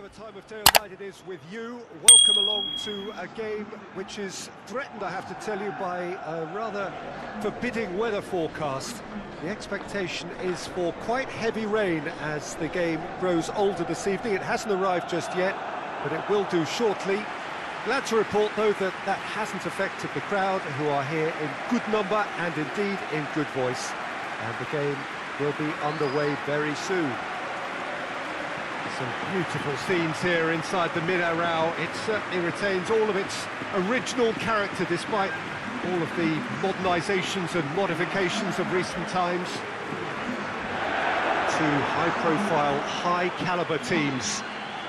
whatever time of day or night it is with you, welcome along to a game which is threatened, I have to tell you, by a rather forbidding weather forecast. The expectation is for quite heavy rain as the game grows older this evening. It hasn't arrived just yet, but it will do shortly. Glad to report, though, that that hasn't affected the crowd, who are here in good number and indeed in good voice. And the game will be underway very soon. Some beautiful scenes here inside the Mineirão. It certainly retains all of its original character despite all of the modernisations and modifications of recent times. Two high-profile, high-caliber teams.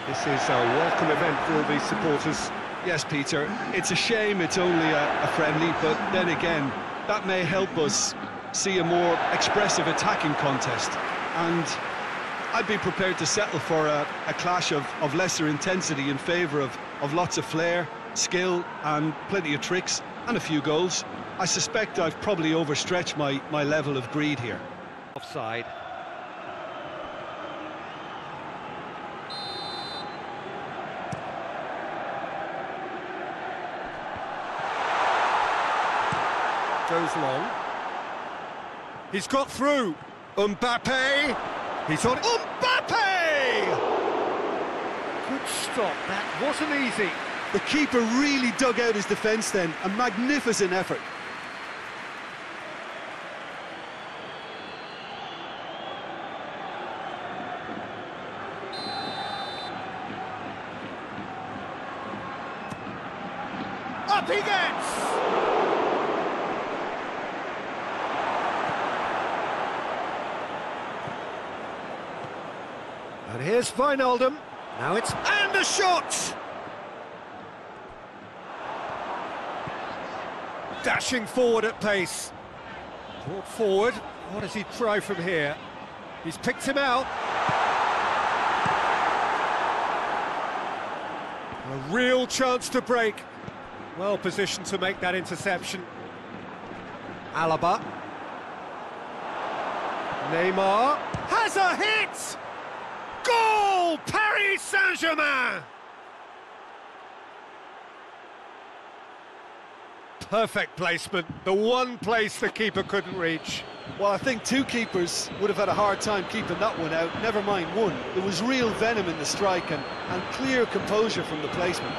This is a welcome event for all these supporters. Yes, Peter, it's a shame it's only a, a friendly, but then again, that may help us see a more expressive attacking contest. And I'd be prepared to settle for a, a clash of, of, lesser intensity in favour of, of lots of flair, skill and plenty of tricks and a few goals. I suspect I've probably overstretched my, my level of greed here. Offside. Goes long. He's got through. Mbappe. He's on Mbappe! Good stop, that wasn't easy. The keeper really dug out his defence then, a magnificent effort. Up he gets! And here's Wijnaldum. Now it's... And a shot! Dashing forward at pace. Brought forward. What does he try from here? He's picked him out. A real chance to break. Well positioned to make that interception. Alaba. Neymar has a hit! Goal! Paris Saint-Germain! Perfect placement, the one place the keeper couldn't reach. Well, I think two keepers would have had a hard time keeping that one out, never mind one. There was real venom in the strike and, and clear composure from the placement.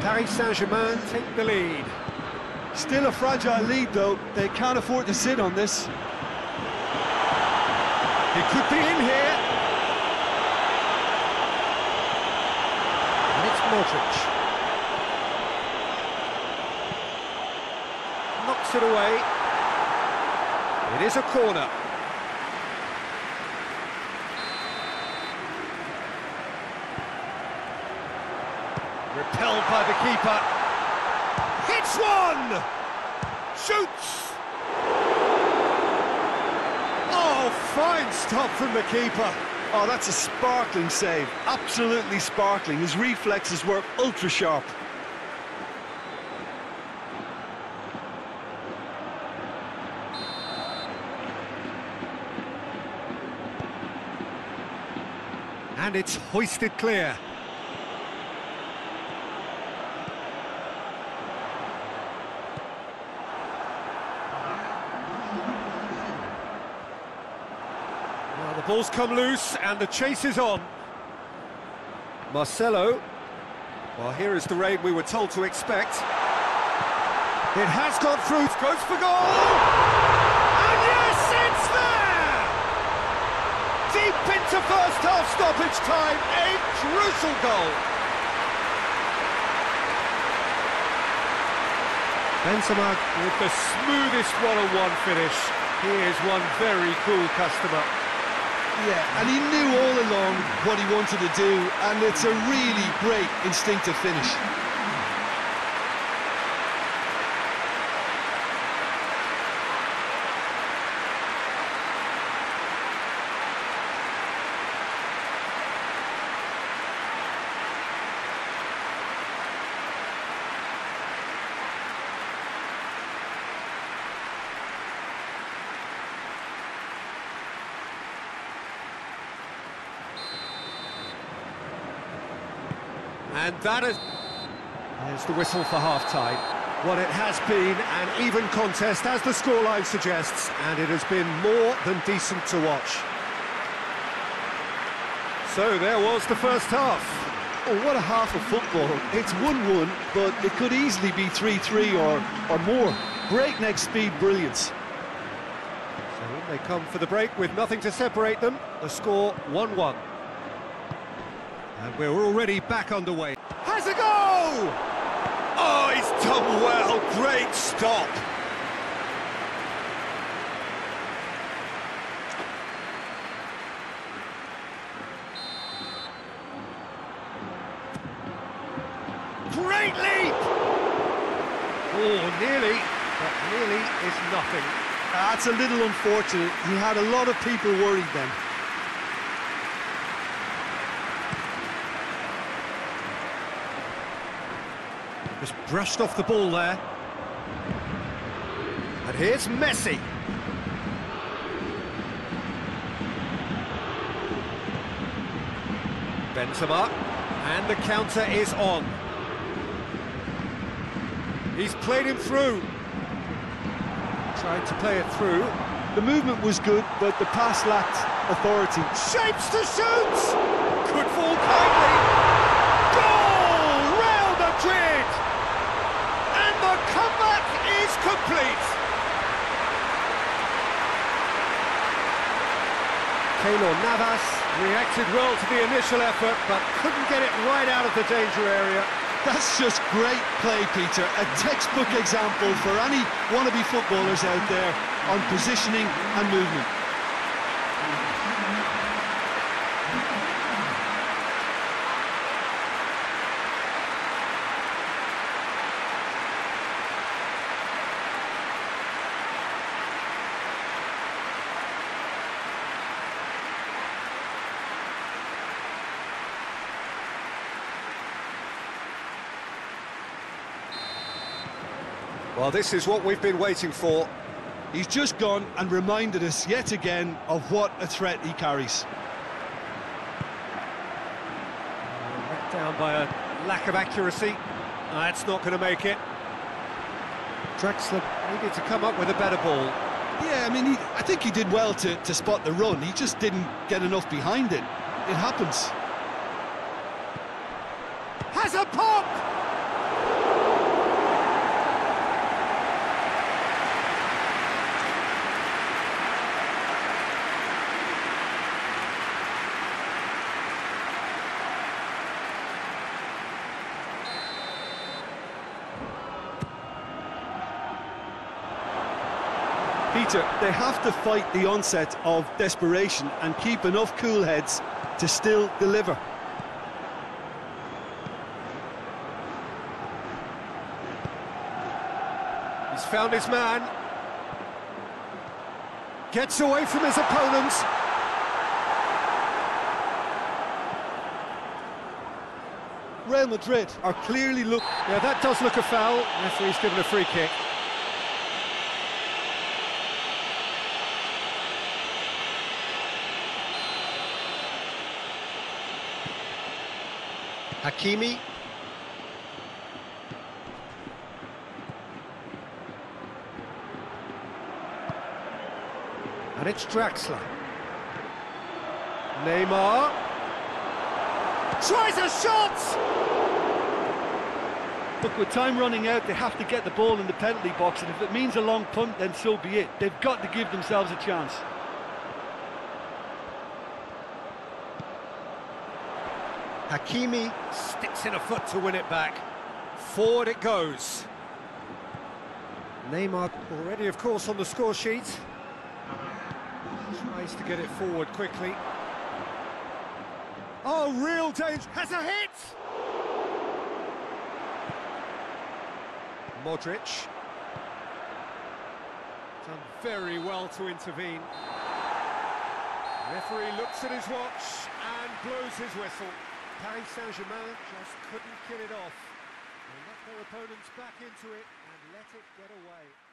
Paris Saint-Germain take the lead. Still a fragile lead, though. They can't afford to sit on this. He could be in here. And it's Modric. Knocks it away. It is a corner. Repelled by the keeper. Hits one! Shoots! Fine stop from the keeper. Oh, that's a sparkling save. Absolutely sparkling. His reflexes were ultra sharp. And it's hoisted clear. The ball's come loose and the chase is on. Marcelo. Well, here is the raid we were told to expect. It has gone through, goes for goal! And yes, it's there! Deep into first half stoppage time, a crucial goal. Benzema with the smoothest one-on-one finish. He is one very cool customer. Yeah, and he knew all along what he wanted to do, and it's a really great instinctive finish. And that is... There's the whistle for half-time. What it has been an even contest, as the scoreline suggests, and it has been more than decent to watch. So there was the first half. Oh, what a half of football. It's 1-1, but it could easily be 3-3 or, or more. Breakneck speed brilliance. So they come for the break with nothing to separate them. The score 1-1. And we're already back underway. Has a go! Oh, he's done well. Great stop. Great leap! Oh, nearly, but nearly is nothing. That's a little unfortunate. He had a lot of people worried then. Just brushed off the ball there. And here's Messi. Benzema. And the counter is on. He's played him through. Tried to play it through. The movement was good, but the pass lacked authority. Shapes to shoot! Could fall kindly. Goal! Real Madrid! And the comeback is complete. Keylor Navas reacted well to the initial effort, but couldn't get it right out of the danger area. That's just great play, Peter. A textbook example for any wannabe footballers out there on positioning and movement. Well, this is what we've been waiting for. He's just gone and reminded us yet again of what a threat he carries. Let down by a lack of accuracy. That's not going to make it. Draxler needed to come up with a better ball. Yeah, I mean, he, I think he did well to, to spot the run. He just didn't get enough behind it. It happens. Has a pop! Peter, they have to fight the onset of desperation and keep enough cool heads to still deliver. He's found his man. Gets away from his opponent. Real Madrid are clearly look. Yeah, that does look a foul. Referee's given a free kick. Hakimi. And it's Draxler. Neymar. Tries a shot! Look, with time running out, they have to get the ball in the penalty box, and if it means a long punt, then so be it. They've got to give themselves a chance. Hakimi sticks in a foot to win it back. Forward it goes. Neymar already, of course, on the score sheet. Tries to get it forward quickly. Oh, real danger. Has a hit! Modric. Done very well to intervene. Referee looks at his watch and blows his whistle. Paris Saint-Germain just couldn't kill it off. They let their opponents back into it and let it get away.